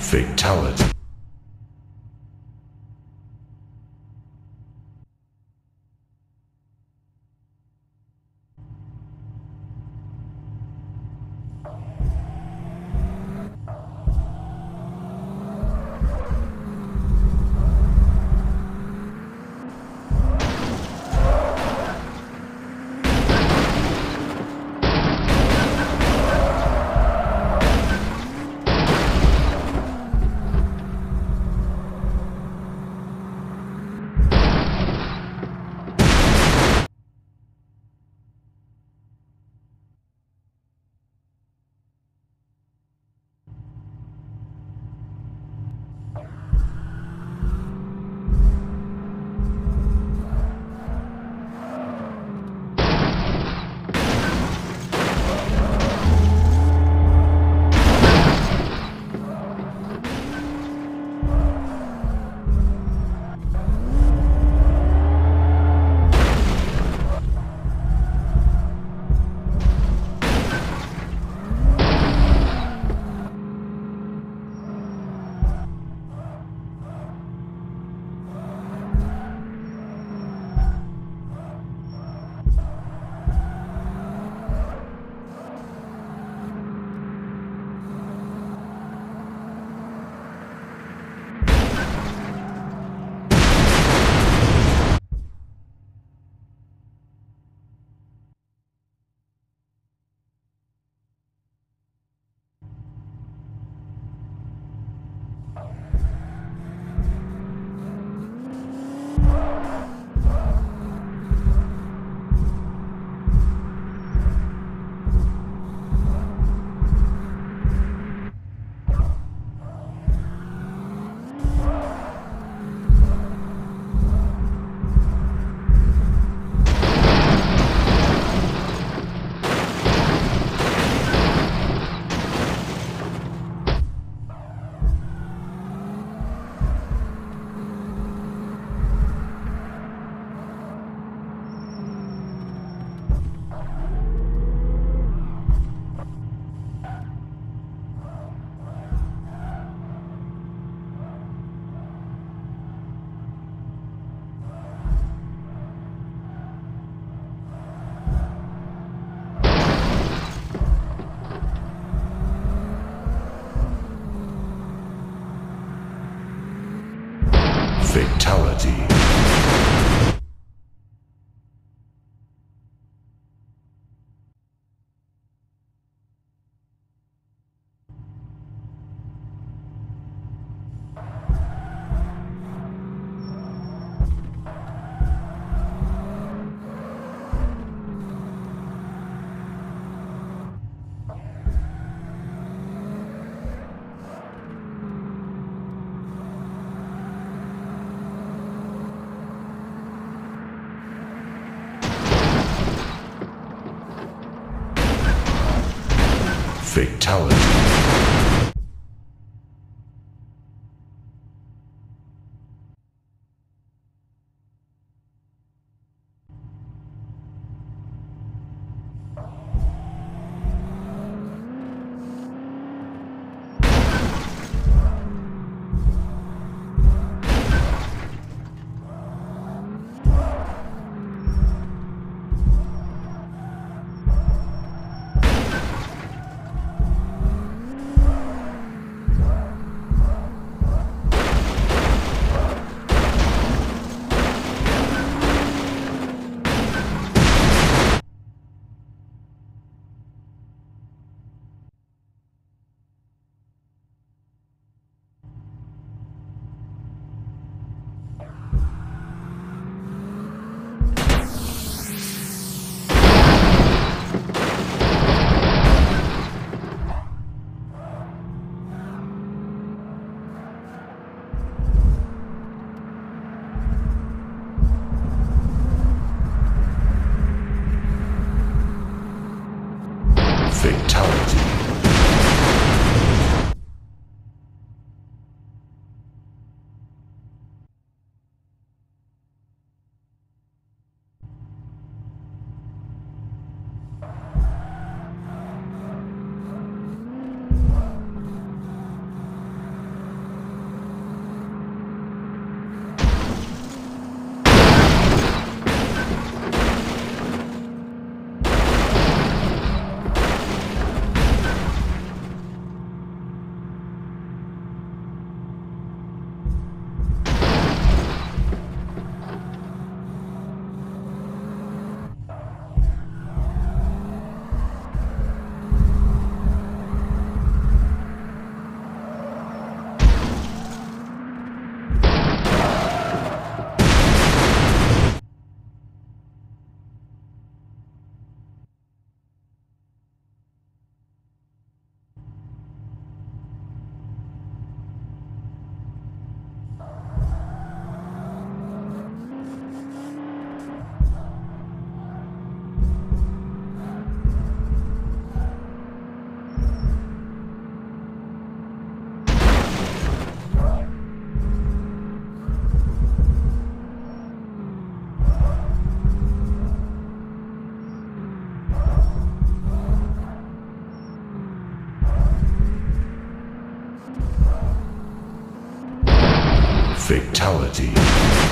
Fatality. Fatality. Fatality. Fatality.